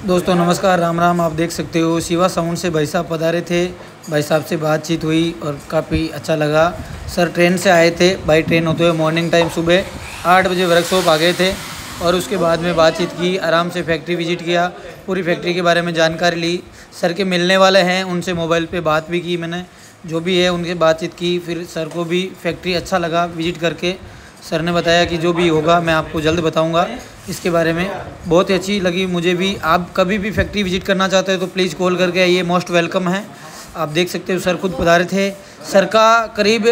दोस्तों, नमस्कार, राम राम, आप देख सकते हो। शिवा साउंड से भाई साहब पधारे थे। भाई साहब से बातचीत हुई और काफ़ी अच्छा लगा। सर, ट्रेन से आए थे। बाई ट्रेन होते हुए मॉर्निंग टाइम सुबह आठ बजे वर्कशॉप आ गए थे और उसके बाद में बातचीत की, आराम से फैक्ट्री विज़िट किया, पूरी फैक्ट्री के बारे में जानकारी ली। सर के मिलने वाले हैं, उनसे मोबाइल पे बात भी की मैंने। जो भी है उनके बातचीत की, फिर सर को भी फैक्ट्री अच्छा लगा विज़िट करके। सर ने बताया कि जो भी होगा मैं आपको जल्द बताऊँगा। इसके बारे में बहुत ही अच्छी लगी मुझे भी। आप कभी भी फैक्ट्री विज़िट करना चाहते हो तो प्लीज़ कॉल करके आइए, मोस्ट वेलकम है। आप देख सकते हो सर खुद पधारे थे सर का करीब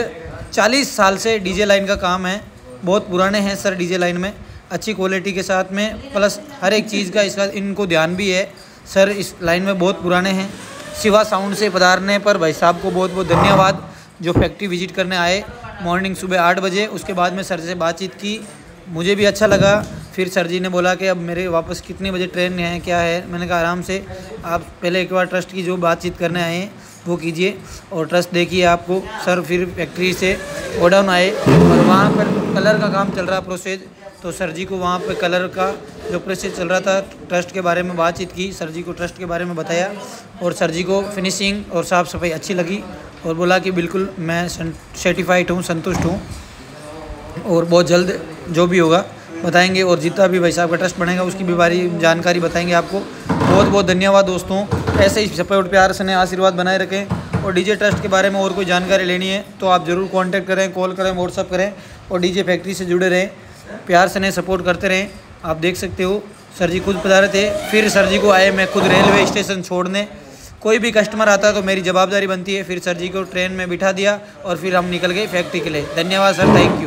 40 साल से डीजे लाइन का काम है। बहुत पुराने हैं सर डीजे लाइन में। अच्छी क्वालिटी के साथ में, प्लस हर एक चीज़ का इसका इनको ध्यान भी है। सर इस लाइन में बहुत पुराने हैं। शिवा साउंड से पधारने पर भाई साहब को बहुत बहुत धन्यवाद, जो फैक्ट्री विज़िट करने आए। मॉर्निंग सुबह आठ बजे, उसके बाद में सर से बातचीत की। मुझे भी अच्छा लगा। फिर सर जी ने बोला कि अब मेरे वापस कितने बजे ट्रेन है क्या है? मैंने कहा, आराम से आप पहले एक बार ट्रस्ट की जो बातचीत करने आए वो कीजिए और ट्रस्ट देखिए आपको। सर फिर फैक्ट्री से गोडाउन आए और वहाँ पर कलर का काम चल रहा प्रोसेस तो सर जी को वहाँ पर कलर का जो प्रोसेस चल रहा था, ट्रस्ट के बारे में बातचीत की। सर जी को ट्रस्ट के बारे में बताया और सर जी को फिनिशिंग और साफ़ सफ़ाई अच्छी लगी। और बोला कि बिल्कुल मैं सर्टिफाइड हूँ, संतुष्ट हूँ। और बहुत जल्द जो भी होगा, बताएँगे। और जितना भी भाई साहब का ट्रस्ट बनेगा उसकी भी बारी जानकारी बताएँगे आपको। बहुत बहुत धन्यवाद दोस्तों। ऐसे ही सपोर्ट, प्यार से आशीर्वाद बनाए रखें। और डीजे ट्रस्ट के बारे में और कोई जानकारी लेनी है तो आप ज़रूर कांटेक्ट करें कॉल करें व्हाट्सअप करें। और डीजे फैक्ट्री से जुड़े रहें। प्यार से सपोर्ट करते रहें। आप देख सकते हो, सर जी खुद पधारे थे। फिर सर जी को आए मैं खुद रेलवे स्टेशन छोड़ने। कोई भी कस्टमर आता तो मेरी जवाबदारी बनती है, फिर सर जी को ट्रेन में बिठा दिया और फिर हम निकल गए फैक्ट्री के लिए। धन्यवाद सर थैंक यू